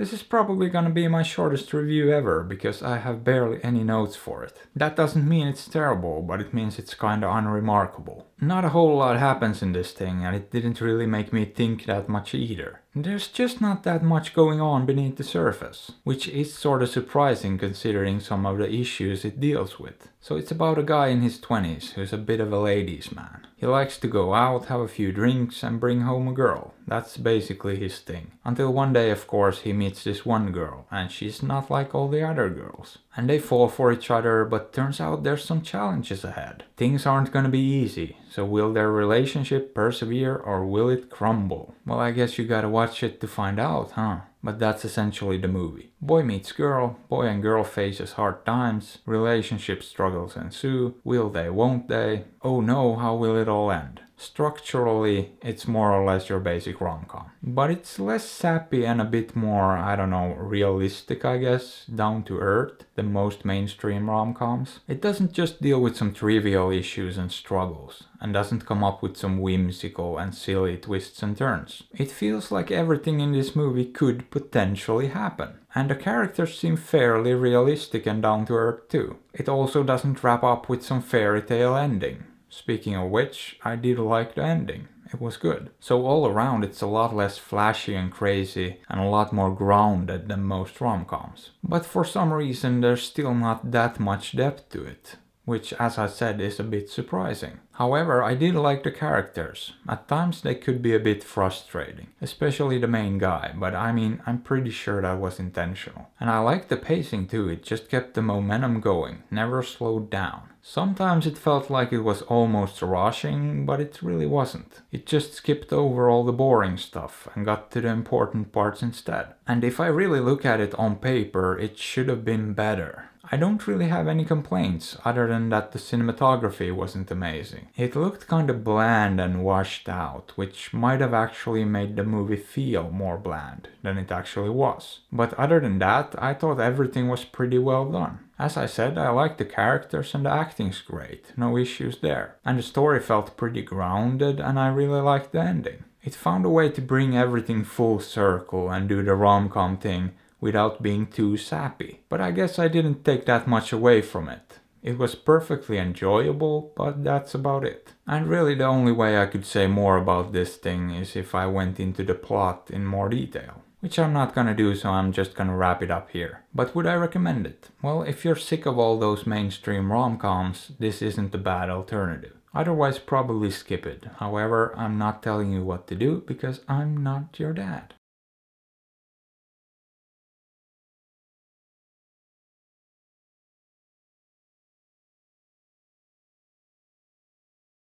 This is probably gonna be my shortest review ever because I have barely any notes for it. That doesn't mean it's terrible, but it means it's kinda unremarkable. Not a whole lot happens in this thing and it didn't really make me think that much either. There's just not that much going on beneath the surface, which is sorta surprising considering some of the issues it deals with. So it's about a guy in his 20s who's a bit of a ladies man. He likes to go out, have a few drinks and bring home a girl. That's basically his thing. Until one day of course he meets this one girl and she's not like all the other girls. And they fall for each other but turns out there's some challenges ahead. Things aren't gonna be easy, so will their relationship persevere or will it crumble? Well I guess you gotta watch it to find out, huh? But that's essentially the movie. Boy meets girl, boy and girl faces hard times, relationship struggles ensue, will they, won't they? Oh no, how will it all end? Structurally, it's more or less your basic rom-com. But it's less sappy and a bit more, I don't know, realistic I guess, down to earth than most mainstream rom-coms. It doesn't just deal with some trivial issues and struggles, and doesn't come up with some whimsical and silly twists and turns. It feels like everything in this movie could potentially happen. And the characters seem fairly realistic and down to earth too. It also doesn't wrap up with some fairy tale ending. Speaking of which, I did like the ending. It was good. So all around it's a lot less flashy and crazy and a lot more grounded than most rom-coms. But for some reason there's still not that much depth to it which as I said is a bit surprising. However, I did like the characters. At times they could be a bit frustrating, especially the main guy, but I mean, I'm pretty sure that was intentional. And I liked the pacing too, it just kept the momentum going, never slowed down. Sometimes it felt like it was almost rushing, but it really wasn't. It just skipped over all the boring stuff and got to the important parts instead. And if I really look at it on paper, it should have been better. I don't really have any complaints other than that the cinematography wasn't amazing. It looked kinda bland and washed out, which might have actually made the movie feel more bland than it actually was. But other than that, I thought everything was pretty well done. As I said, I like the characters and the acting's great, no issues there. And the story felt pretty grounded and I really liked the ending. It found a way to bring everything full circle and do the rom-com thing without being too sappy. But I guess I didn't take that much away from it. It was perfectly enjoyable, but that's about it. And really the only way I could say more about this thing is if I went into the plot in more detail. Which I'm not gonna do, so I'm just gonna wrap it up here. But would I recommend it? Well, if you're sick of all those mainstream rom-coms, this isn't a bad alternative. Otherwise probably skip it. However, I'm not telling you what to do because I'm not your dad.